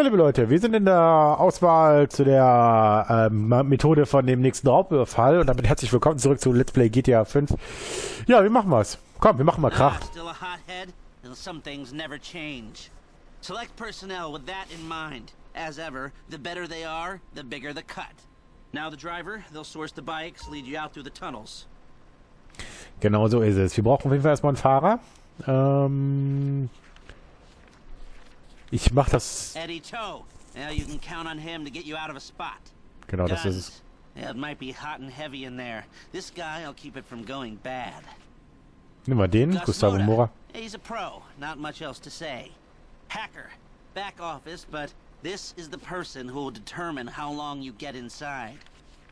Ja, liebe Leute, wir sind in der Auswahl zu der ähm, Methode von dem nächsten Raubüberfall und damit herzlich willkommen zurück zu Let's Play GTA 5. Ja, wir machen was. Komm, wir machen mal Krach. Select personnel with that in mind. As ever, the better they are, the bigger the cut. Now the driver, they'll source the bikes, lead you out through the tunnels. Genau so ist es. Wir brauchen auf jeden Fall erstmal einen Fahrer. Ähm, ich mach das... Eddie Toe. Now you can count on him to get you out of a spot. Genau, das ist es. Yeah, it might be hot and heavy in there. This guy, I'll keep it from going bad. Nimm mal den, Gus Gustavo Moda. Mora. He's a pro, not much else to say. Hacker, back office, but this is the person who will determine how long you get inside.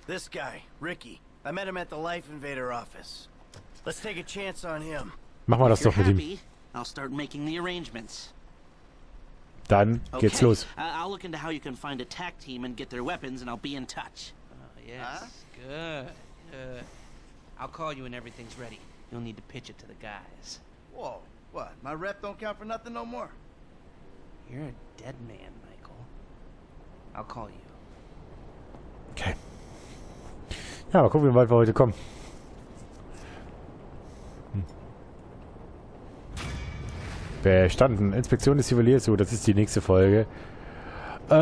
This guy, Ricky. I met him at the Life Invader office. Let's take a chance on him. Machen wir das If you're doch mit ihm. happy, I'll start making the arrangements. Dann geht's Okay, los. I- I'll look into how you can find a tac team and get their weapons, and I'll be in touch. Oh, yes. Good. Good. I'll call you when everything's ready. You'll need to pitch it to the guys. Whoa, what? My rep don't count for nothing no more. You're a dead man, Michael. I'll call you. Okay. Ja, mal gucken, wie weit wir heute kommen. Bestanden. Inspektion des Juweliers. So, das ist die nächste Folge. Äh,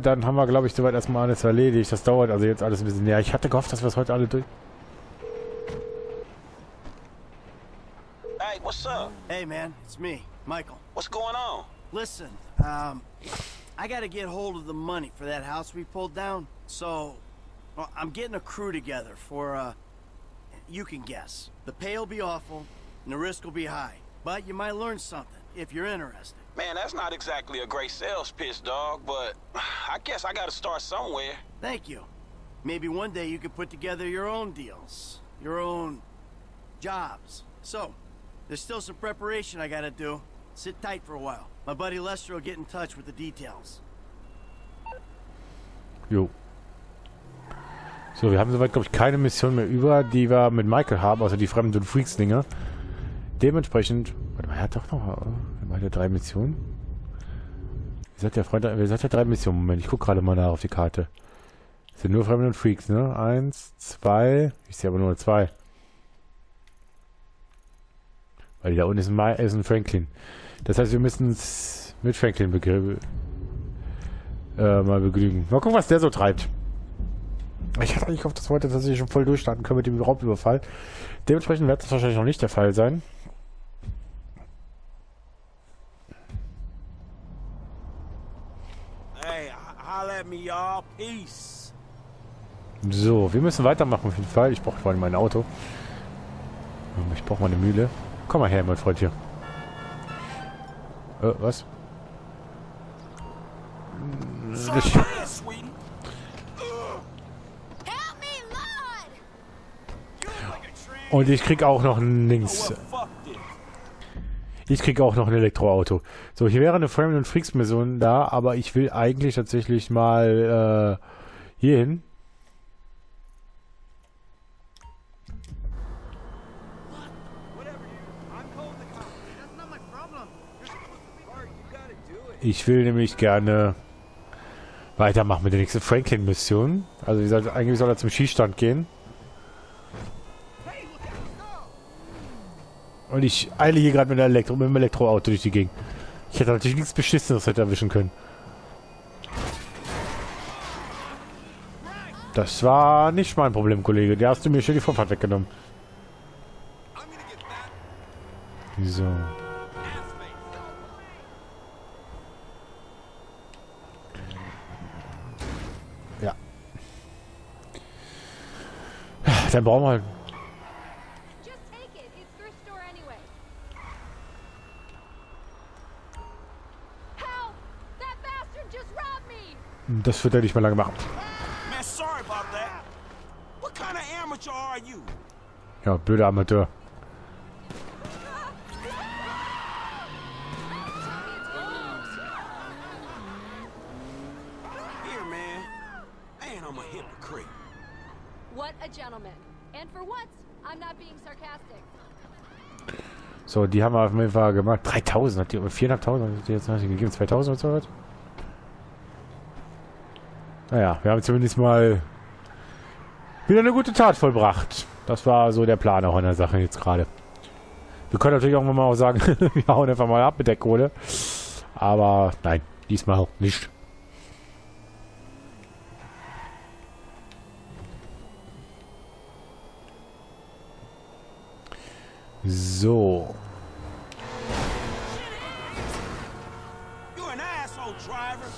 dann haben wir, glaube ich, soweit erstmal alles erledigt. Das dauert also jetzt alles ein bisschen näher. Ich hatte gehofft, dass wir es heute alle durch... Hey, what's up? Hey, man, it's me, Michael. What's going on? Listen, um, I gotta get hold of the money for that house we pulled down. So, well, I'm getting a crew together for, uh, you can guess. The pay will be awful, and the risk will be high. But you might learn something if you're interested. Man, that's not exactly a great sales pitch, dog, but I guess I gotta start somewhere. Thank you. Maybe one day you could put together your own deals, your own jobs. So, there's still some preparation I gotta do. Sit tight for a while. My buddy Lester will get in touch with the details. Jo. So, wir haben soweit, glaube ich, keine Mission mehr über, die wir mit Michael haben, außer die Fremden- und Freaks-Dinge. Dementsprechend... Warte mal, er hat doch noch... äh, Hat er drei Missionen? Wie sagt der Freund... Wie sagt der drei Missionen? Moment, ich gucke gerade mal nach auf die Karte. Das sind nur Fremden und Freaks, ne? Eins, zwei... Ich sehe aber nur zwei. Weil da unten ist ein, Ma ist ein Franklin. Das heißt, wir müssen es mit Franklin begr- äh, mal begnügen. Mal gucken, was der so treibt. Ich hatte eigentlich gehofft, dass heute tatsächlich schon voll durchstarten können mit dem Raubüberfall. Dementsprechend wird das wahrscheinlich noch nicht der Fall sein. Hey, h- holla at me, y'all. Peace. So, wir müssen weitermachen auf jeden Fall. Ich brauche vor allem mein Auto. Ich brauche meine Mühle. Komm mal her, mein Freund hier. Äh, was? Ich-. Und ich krieg auch noch ein Oh, Links. Ich krieg auch noch ein Elektroauto. So, hier wäre eine Frame und Freaks Mission da, aber ich will eigentlich tatsächlich mal äh, hier hin. Ich will nämlich gerne weitermachen mit der nächsten Franklin-Mission. Also wie gesagt, eigentlich soll er zum Schießstand gehen. Und ich eile hier gerade mit, Elektro mit dem Elektroauto durch die Gegend. Ich hätte natürlich nichts Beschissenes hätte erwischen können. Das war nicht mein Problem, Kollege. Der hast du mir schon die Vorfahrt weggenommen. So. Ja. Dann brauchen wir halt Just take it. It's thrift store anyway. Help! That bastard just robbed me! Das wird er nicht mehr lange machen. Man, sorry about that. What kind of amateur are you? Ja, blöder Amateur. Here, man. Man, I'm a hypocrite. What a gentleman. And for once, I'm not being sarcastic. So, die haben wir auf jeden Fall gemacht. 3000 hat die, 4.500 hat die jetzt noch gegeben, 2000 oder so was? Naja, wir haben zumindest mal wieder eine gute Tat vollbracht. Das war so der Plan auch in der Sache jetzt gerade. Wir können natürlich auch mal auch sagen, wir hauen einfach mal ab mit der Kohle. Aber nein, diesmal nicht. So. You're an asshole, driver.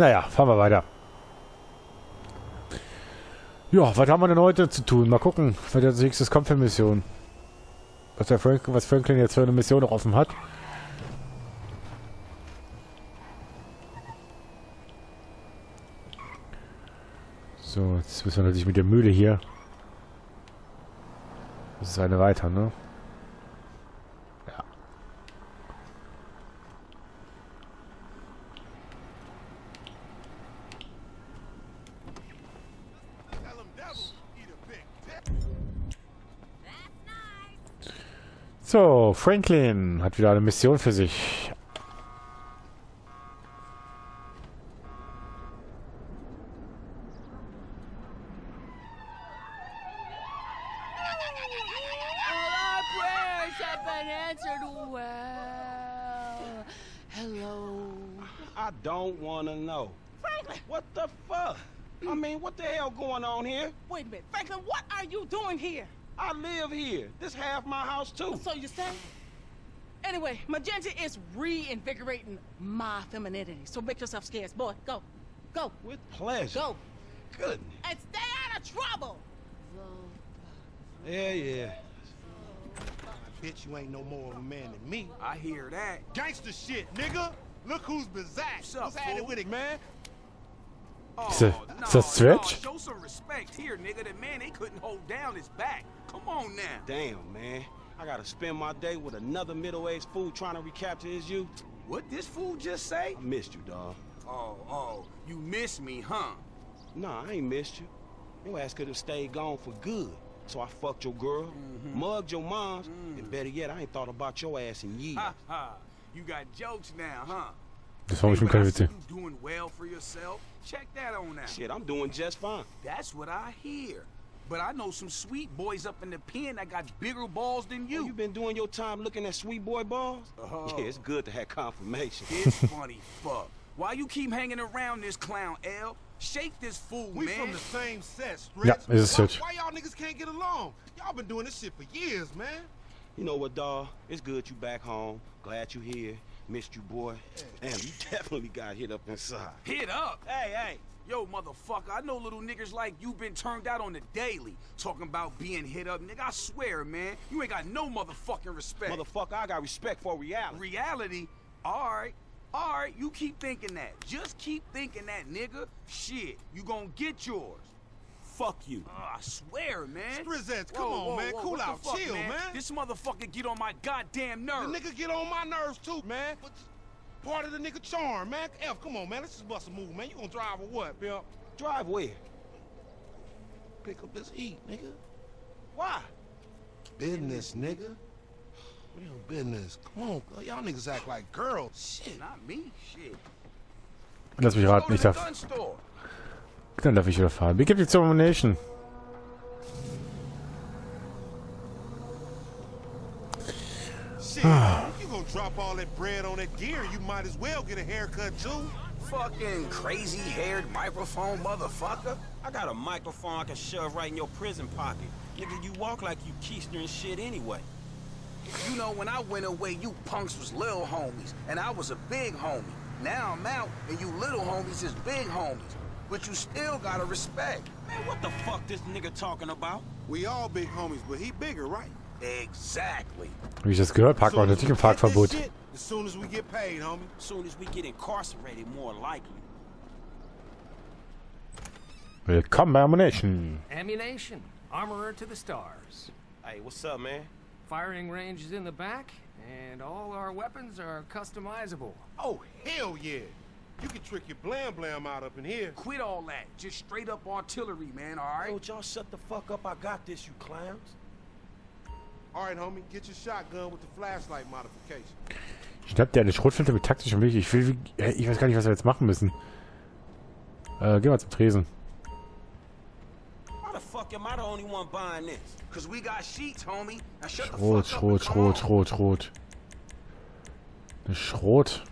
Naja, fahren wir weiter. Ja, was haben wir denn heute zu tun? Mal gucken, was als nächstes kommt für Mission. Was, der Frank, was Franklin jetzt für eine Mission noch offen hat. So, jetzt müssen wir natürlich mit der Mühle hier. Das ist eine weiter, ne? So, Franklin hat wieder eine Mission für sich. Live here. This half my house too. So you say? Anyway, Magenta is reinvigorating my femininity. So make yourself scarce, boy. Go. Go. With pleasure. Go. Goodness. And stay out of trouble. Yeah, yeah. Bitch, you ain't no more of a man than me. I hear that. Gangster shit, nigga. Look who's bizarre. What's up, What's happening fool? with it, man? Oh, Is that- is that Stretch? Oh, show some respect here, nigga. The man, they couldn't hold down his back. Come on now. Damn, man. I gotta spend my day with another middle-aged fool trying to recapture his youth. What this fool just say? I missed you, dog. Oh, oh, you miss me, huh? Nah, I ain't missed you. Your ass could have stayed gone for good. So I fucked your girl, mm-hmm. mugged your moms, and mm. better yet, I ain't thought about your ass in years. Ha ha. You got jokes now, huh? Das war Hey, bestimmt but I see you doing well for yourself. Check that on out. Shit, I'm doing just fine. That's what I hear. But I know some sweet boys up in the pen that got bigger balls than You, you. you been doing your time looking at sweet boy balls? Uh-huh. Yeah, it's good to have confirmation. It's funny fuck. Why you keep hanging around this clown, L? Shake this fool, We man. from the same set, Stretch. Ja, it's es why, Stretch. why y'all niggas can't get along? Y'all been doing this shit for years, man. You know what, dawg? It's good you back home. Glad you here. Missed you, boy. Damn, you definitely got hit up inside. Hit up. Hey, hey. Yo, motherfucker, I know little niggas like you been turned out on the daily. Talking about being hit up. Nigga, I swear, man, you ain't got no motherfucking respect. Motherfucker, I got respect for reality. Reality? Alright. Alright, you keep thinking that. Just keep thinking that, nigga. Shit, you gonna get yours. Fuck you. Oh, I swear, man. Strizzettes, come Whoa, on, whoa, man. whoa, Cool out. fuck, Chill, man. This motherfucker get on my goddamn nerves. The nigga get on my nerves too, man. But part of the nigga charm, man. F, come on, man. Let's just bust a move, man. You gonna drive or what, pimp? Drive where? Pick up this heat, nigga. Why? Business, nigga. Real business. Come on, y'all niggas act like girls. Shit. Not me, shit. Lass mich Go raten, to ich darf. Gun store. Dann darf ich wieder fahren. Wie gibt die zur Ammunition? Shit. gonna drop all that bread on that gear, you might as well get a haircut too. Fucking crazy-haired microphone motherfucker. I got a microphone I can shove right in your prison pocket. Nigga, you walk like you keister and shit anyway. You know, when I went away, you punks was little homies, and I was a big homie. Now I'm out, and you little homies is big homies. But you still gotta respect. Man, what the fuck this nigga talking about? We all big homies, but he bigger, right? Exactly. Wie ich das gehört, Park war natürlich im Parkverbot. As soon as we get paid, homie. As Soon as we get incarcerated, more likely. Willkommen bei Ammunition. Ammunition. Armorer to the stars. Hey, what's up, man? Firing range is in the back, and all our weapons are customizable. Oh, hell yeah. You can trick your blam blam out up in here. Quit all that. Just straight up artillery, man, all right? y'all shut the fuck up? I got this, you clowns. All right, homie, get your shotgun with the flashlight modification. Schnappt der eine Schrotflinte mit taktischem Weg? Ich will, äh, ich weiß gar nicht, was wir jetzt machen müssen. Äh, gehen wir zum Tresen. Why the fuck am I the only one buying this? Cause we got sheets, homie. Now shut the Schrot, Schrot. Schrot, Schrot, Schrot. Eine Schrot.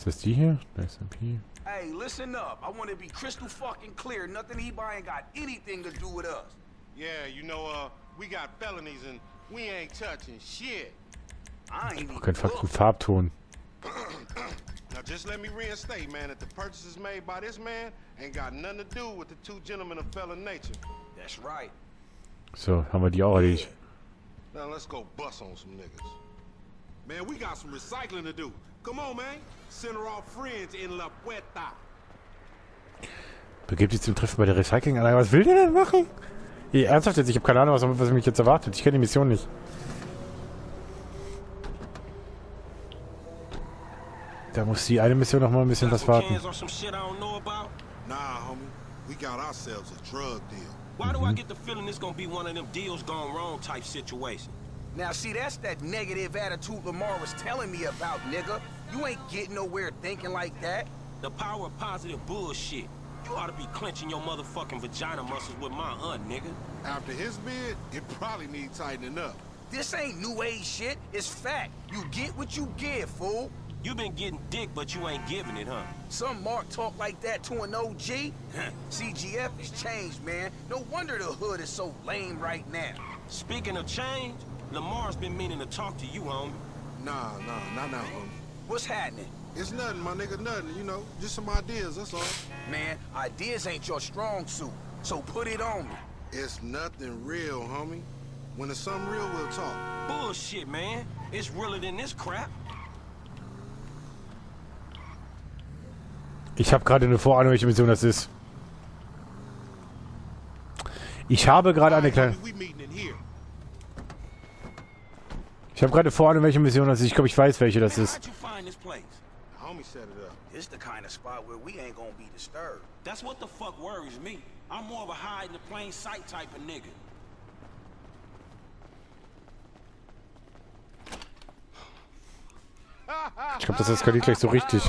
Ist das die hier? Eine SMP. Hey, listen up. I want to be crystal fucking clear. Nothing he buying got anything to do with us. Yeah, you know, uh, we got felonies and we ain't touching shit. I ain't Auch even kein fucking look. Farbton. Now just let me reinstate, man, that the purchases made by this man ain't got nothing to do with the two gentlemen of felon nature. That's right. So, haben wir die auch erledigt. Now let's go bust on some niggas. Man, we got some recycling to do. Come on, man. Send her our friends in La Puerta. Begebt dich zum Treffen bei der Recycling-Anlage. Was will der denn machen? Ey, ernsthaft jetzt? Ich habe keine Ahnung, was, was mich jetzt erwartet. Ich kenne die Mission nicht. Da muss die eine Mission noch mal ein bisschen was warten. on some shit I don't know about? Nah, homie. We got ourselves a drug deal. Why do I get the feeling this gonna be one of them deals gone wrong type situation? Now, see, that's that negative attitude Lamar was telling me about, nigga. You ain't getting nowhere thinking like that. The power of positive bullshit. You ought to be clenching your motherfucking vagina muscles with my aunt, nigga. After his bid, it probably need tightening up. This ain't new age shit. It's fact. You get what you give, fool. You been getting dick, but you ain't giving it, huh? Some Mark talk like that to an OG. CGF has changed, man. No wonder the hood is so lame right now. Speaking of change, Lamar's been meaning to talk to you, homie. Nah, nah, not now, homie. What's happening? It's nothing, my nigga, nothing. You know, just some ideas, that's all. Man, ideas ain't your strong suit, so put it on me. It's nothing real, homie. When it's something real, we'll talk. Bullshit, man. It's realer than this crap. Ich habe gerade eine Vorahnung, welche Mission das ist. Ich habe gerade eine kleine... Ich habe gerade Vorahnung, welche Mission das ist. Ich glaube, ich weiß, welche das ist. how'd you find this place? The homie set it up. This the kind of spot where we ain't gonna be disturbed. That's what the fuck worries me. I'm more of a hide in the plain sight type of nigga. Ich glaube, das eskaliert gleich so richtig.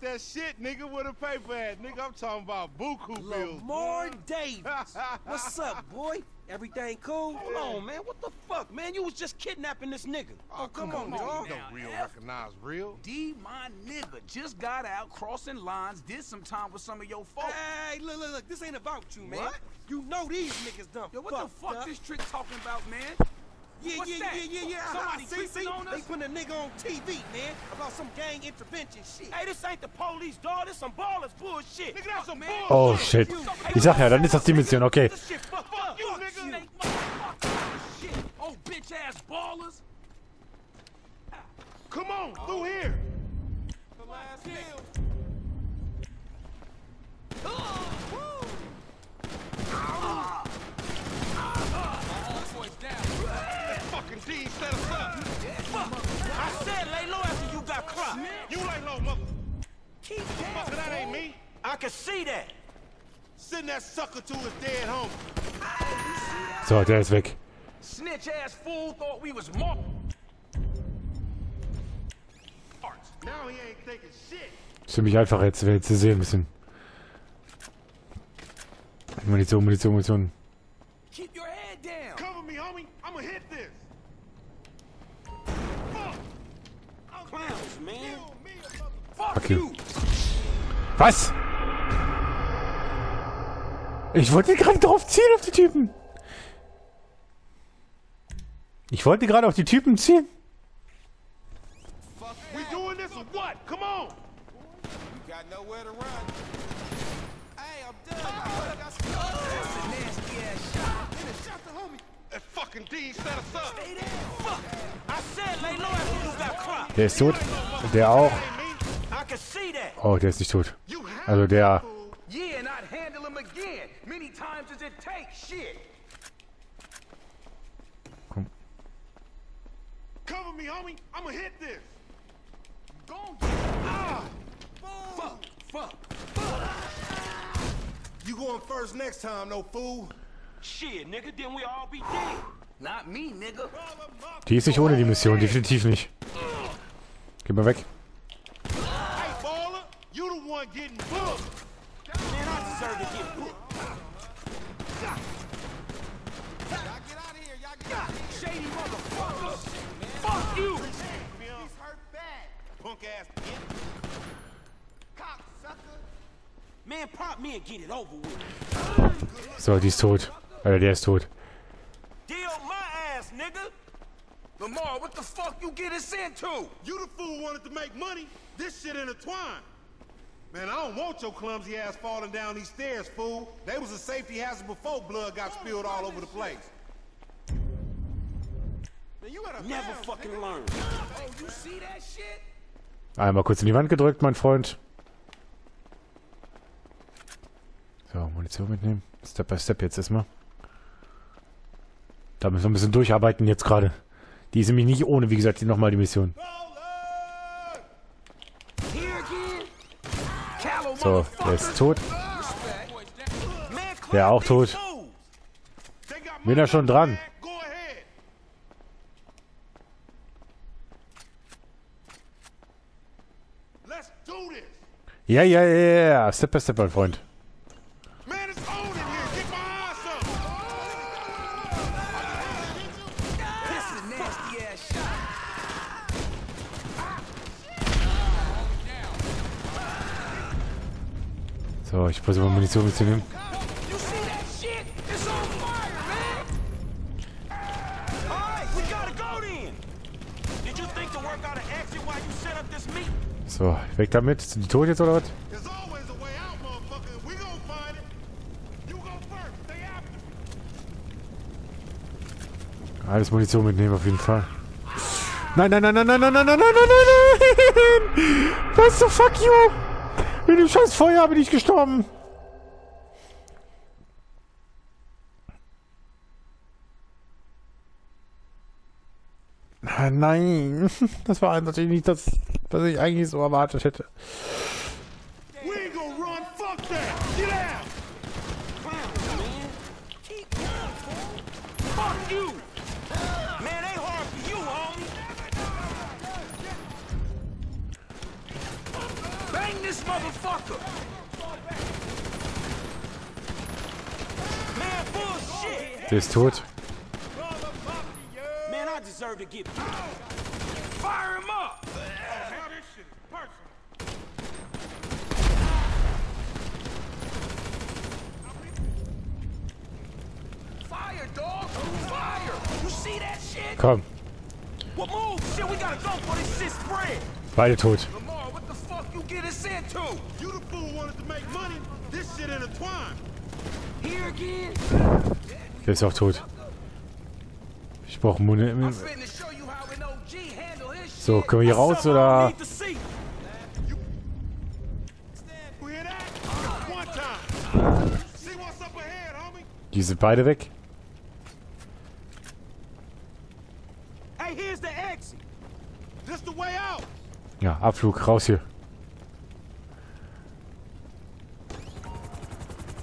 What up, fool? What up with We got that shit, nigga, with a paper at. Nigga, I'm talking about buku bills. Lamar Davis. What's up, boy? Everything cool? Hold on, man. What the fuck, man? You was just kidnapping this nigga. Oh, oh come, on, dog. Don't real recognize real. D, my nigga, just got out crossing lines, did some time with some of your folks. Hey, look, look, look. This ain't about you, man. What? You know these niggas done Yo, what the fuck up. this trick talking about, man? Yeah, What's yeah, that? yeah, yeah, yeah. Uh-huh. Somebody see, see? on They putting a nigga on TV, man, about some gang intervention shit. Hey, this ain't the police, dog. This some ballers bullshit. Nigga, that's some man. Oh, shit. Ich sag ja, dann ist das die Mission. Okay. This shit fucked up. You nigga. Shit, oh bitch ass ballers. Come on, through here. That So, der ist weg. Snitch ass fool thought we was more. Now he ain't thinking shit. Ist für mich einfach jetzt, wenn jetzt zu sehen bisschen. Munition, Munition, Munition. Keep your head down. Cover me, homie. I'ma hit this. Clowns, man. Fuck you. Was? Ich wollte gerade drauf zielen auf die Typen. Ich wollte gerade auf die Typen zielen. Der ist tot. Der auch. Oh, der ist nicht tot. Also der. Yeah, and I'd handle him again. Many times as it takes. Shit. Cover me, homie. I'ma hit this. Go Ah! Fuck, fuck. You going first next time, no fool. Shit, nigga, then we all be dead. Not me, nigga. Die ist nicht ohne die Mission, definitiv nicht. Geh mal weg. Hey, baller, you the one getting booked. Man, I deserve to get booked. Shady motherfucker. Fuck you! He's hurt bad. Punk ass Cocksucker. Man, pop me and get it over with. So, die ist tot. Alter, der ist tot. Deal my ass, nigga. Lamar, what the fuck you get us into? You the fool wanted to make money. This shit intertwined. Man, I don't want your clumsy ass falling down these stairs, fool. They was a safety hazard before blood got spilled all over the place. Man, you gotta Never bounce, fucking nigga. learn. Oh, you see that shit? Einmal kurz in die Wand gedrückt, mein Freund. So, Munition mitnehmen. Step by Step jetzt erstmal. Da müssen wir ein bisschen durcharbeiten jetzt gerade. Die ist nämlich nicht ohne, wie gesagt, nochmal die Mission. Here again? Callow So, der ist tot. Der auch tot. Bin da schon dran. Ja, ja, ja, ja, ja. Step by Step, mein Freund. So, ich versuche mal Munition mitzunehmen. You see that shit? It's on fire, man. Alright, we gotta go then. Did you think to work out an exit while you set up this meeting? So, weg damit. Sind die tot jetzt oder was? There's always a way out, motherfucker. and We gonna find it. You go first. Stay after me. Alles Munition mitnehmen auf jeden Fall. Nein, nein, nein, nein, nein, nein, nein, nein, nein, nein, nein, nein! Was the fuck you? In dem scheiß Feuer bin ich gestorben. Nein, das war natürlich nicht das, was ich eigentlich so erwartet hätte. That. Motherfucker. Der ist tot. Man, I deserve to get Fire him up. Now this shit is personal. Komm, Well, move said too. You the fool wanted to make money. This shit intertwined. Here again. Der ist auch tot. Ich brauche Mune. So, können wir hier raus oder? Die sind beide weg. Ja, Abflug, raus hier.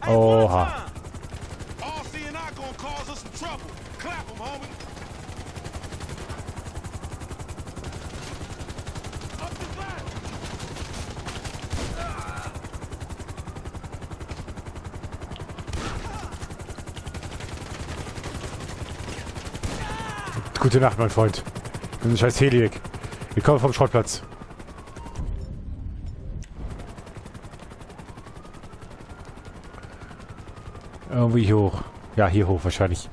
Oha. Gute Nacht, mein Freund. Ich ein scheiß Heliek. Wir kommen vom Schrottplatz. Irgendwie hoch. Ja, hier hoch wahrscheinlich.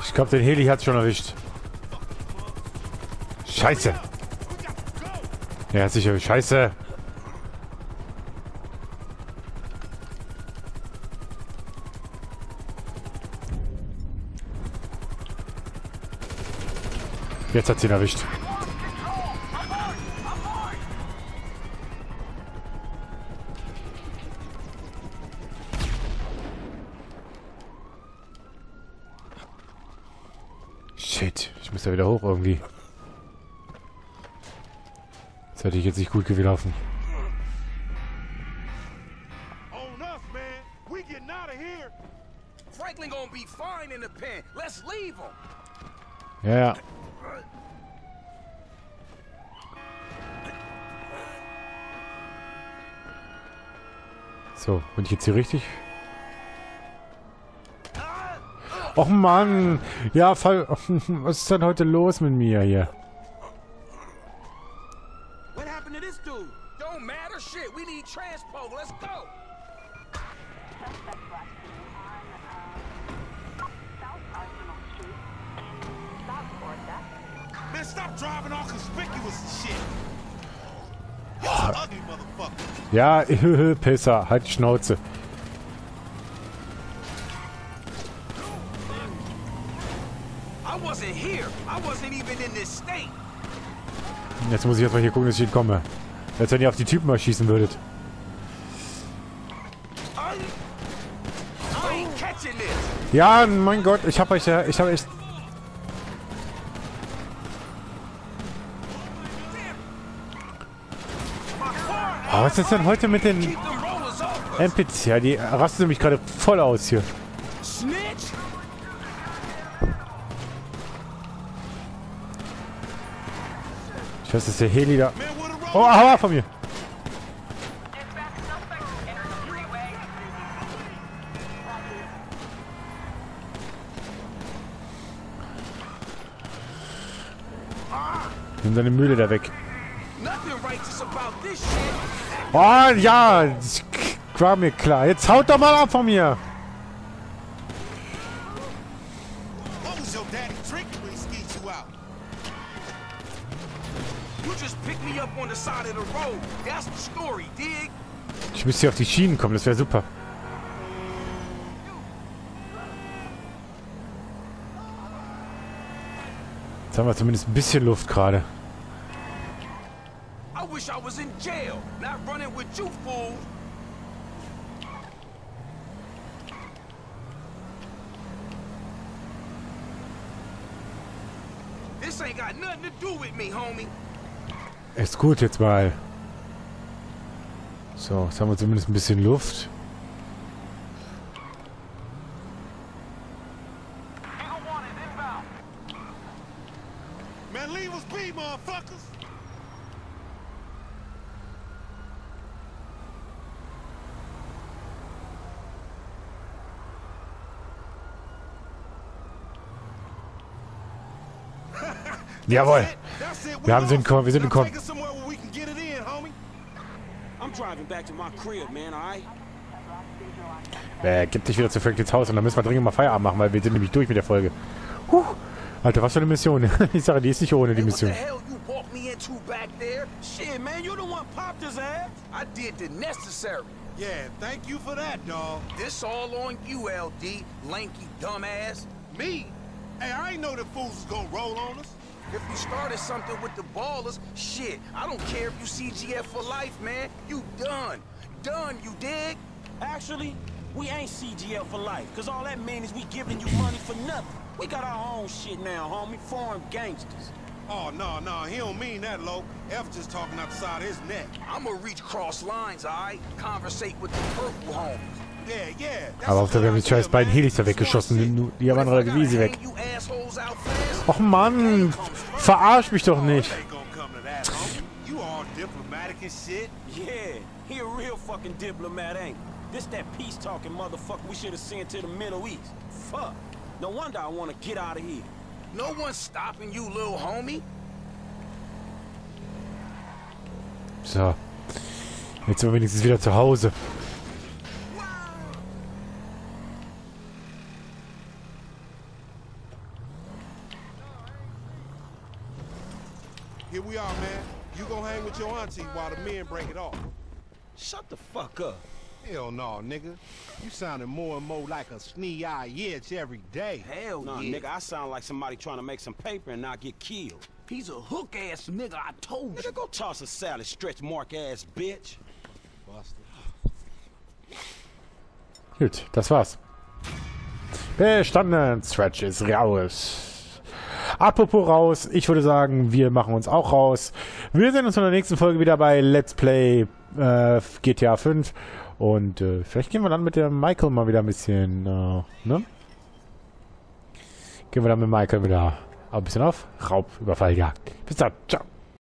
Ich glaube, den Heli hat schon erwischt. Scheiße. Ja, sicher. Scheiße. Jetzt hat sie ihn erwischt. Shit, ich muss ja wieder hoch irgendwie. Das hätte ich jetzt nicht gut gelaufen. Ja, ja. Bin ich jetzt hier richtig? Och Mann! Ja, fall. Was ist denn heute los mit mir hier? What happened to this dude? Don't matter shit. We need transpo. Let's go. Man, stop driving all conspicuous and shit. Ja, Pisser, halt die Schnauze. Jetzt muss ich erstmal hier gucken, dass ich entkomme. Als wenn ihr auf die Typen mal schießen würdet. Ja, mein Gott, ich hab euch ja, ich hab echt... Oh, was ist denn heute mit den. NPC? Ja, die rasten mich gerade voll aus hier. Ich weiß, dass der Heli da... Oh, hau von mir! Nimm deine Mühle da weg. Oh, ja! das War mir klar. Jetzt haut doch mal ab von mir! Dig? Ich müsste hier auf die Schienen kommen, das wäre super. Jetzt haben wir zumindest ein bisschen Luft gerade. I wish I was in jail, not running with you fools. This ain't got nothing to do with me, homie. Ist gut jetzt mal. So, jetzt haben wir zumindest ein bisschen Luft. Driving back to my crib, man, alright? Äh, gib dich wieder zu Franklin's Haus und dann müssen wir dringend mal Feierabend machen, weil wir sind nämlich durch mit der Folge. Puh. Alter, was für eine Mission. ich sage, die ist nicht ohne, die the Mission. the the. Yeah, thank you for that, dog. This all on you, LD, lanky dumbass. Me? Hey, I ain't know that fools was gonna roll on us. If you started something with the ballers, shit, I don't care if you CGF for life, man. You done. Done, you dig? Actually, we ain't CGL for life, cause all that means is we giving you money for nothing. We got our own shit now, homie. Foreign gangsters. Oh, no, no, he don't mean that, Lo. F just talking out the side of his neck. I'ma reach cross lines, alright? Conversate with the purple homies. Aber auf der wir haben die scheiß beiden. Helis da weggeschossen. Die- haben andere Wiese weg. Och Mann, verarsch mich doch nicht. This that peace talking motherfucker we should have sent to the Middle East. Fuck. No wonder I want to get out of here. No one's stopping you, little homie. So. Jetzt sind wir wenigstens wieder zu Hause. Here we are, man. You gonna hang with your auntie while the men break it off. Shut the fuck up. Hell no, nigga. You sounding more and more like a snee-eye itch every day. Hell Nah, yeah. nigga, I sound like somebody trying to make some paper and not get killed. He's a hook ass nigga, I told you. Nigga, go toss a salad, stretch mark ass bitch. Gut, das war's. Bestanden. Stretch ist raus. Apropos raus, ich würde sagen, wir machen uns auch raus. Wir sehen uns in der nächsten Folge wieder bei Let's Play äh, GTA 5. Und äh, vielleicht gehen wir dann mit dem Michael mal wieder ein bisschen, äh, ne? Gehen wir dann mit Michael wieder ein bisschen auf Raubüberfalljagd. Bis dann, ciao.